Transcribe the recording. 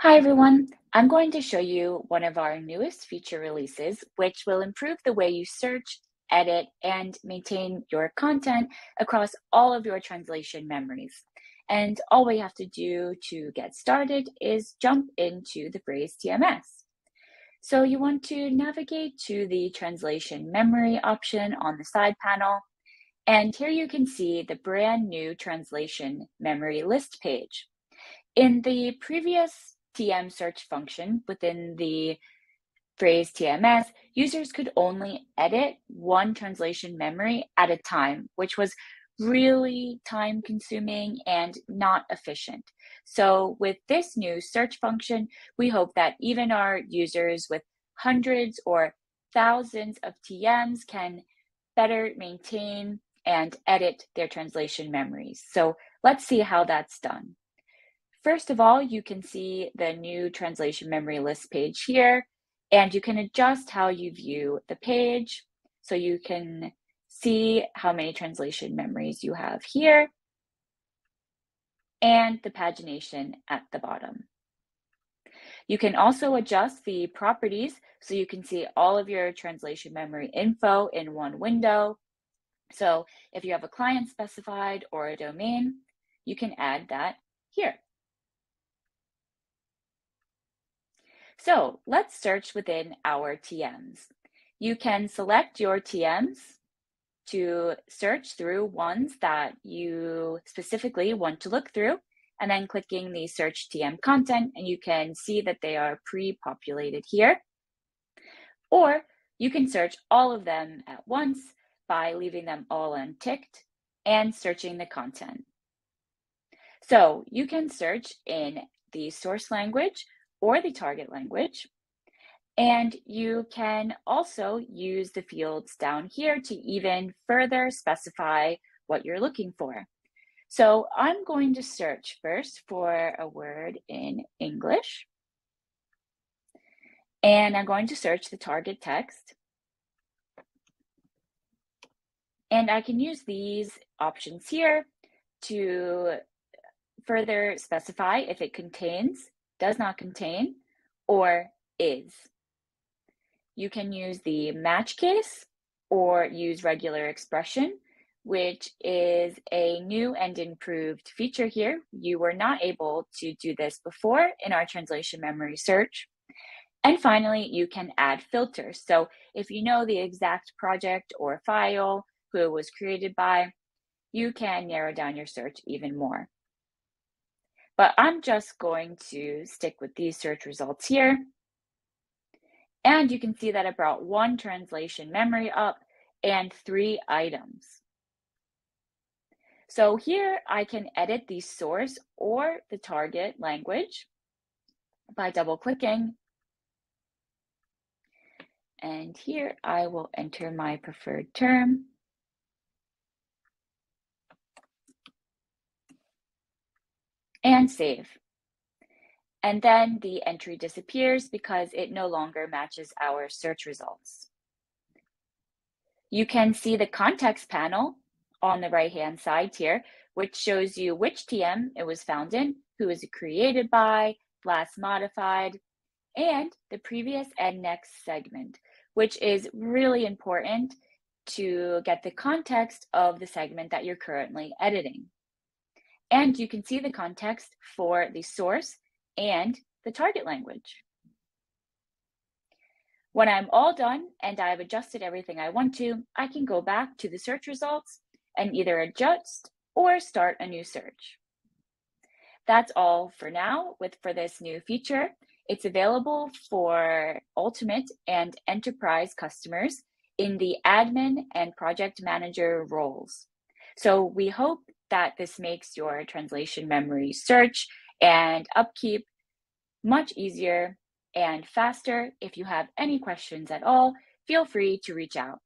Hi everyone, I'm going to show you one of our newest feature releases, which will improve the way you search, edit, and maintain your content across all of your translation memories. And all we have to do to get started is jump into the Phrase TMS. So you want to navigate to the translation memory option on the side panel. And here you can see the brand new translation memory list page. In the previous TM search function within the phrase TMS, users could only edit one translation memory at a time, which was really time consuming and not efficient. So with this new search function, we hope that even our users with hundreds or thousands of TMs can better maintain and edit their translation memories. So let's see how that's done. First of all, you can see the new translation memory list page here, and you can adjust how you view the page. So you can see how many translation memories you have here and the pagination at the bottom. You can also adjust the properties so you can see all of your translation memory info in one window. So if you have a client specified or a domain, you can add that here. So let's search within our TMs. You can select your TMs to search through ones that you specifically want to look through, and then clicking the search TM content, and you can see that they are pre-populated here. Or you can search all of them at once by leaving them all unticked and searching the content. So you can search in the source language or the target language. And you can also use the fields down here to even further specify what you're looking for. So I'm going to search first for a word in English. And I'm going to search the target text. And I can use these options here to further specify if it contains does not contain, or is. You can use the match case or use regular expression, which is a new and improved feature here. You were not able to do this before in our translation memory search. And finally, you can add filters. So if you know the exact project or file, who it was created by, you can narrow down your search even more. But I'm just going to stick with these search results here. And you can see that it brought one translation memory up and three items. So here I can edit the source or the target language by double clicking. And here I will enter my preferred term. And save. And then the entry disappears because it no longer matches our search results. You can see the context panel on the right-hand side here, which shows you which TM it was found in, who was created by, last modified, and the previous and next segment, which is really important to get the context of the segment that you're currently editing. And you can see the context for the source and the target language. When I'm all done and I've adjusted everything I want to, I can go back to the search results and either adjust or start a new search. That's all for now with for this new feature. It's available for Ultimate and Enterprise customers in the admin and project manager roles. So we hope that this makes your translation memory search and upkeep much easier and faster. If you have any questions at all, feel free to reach out.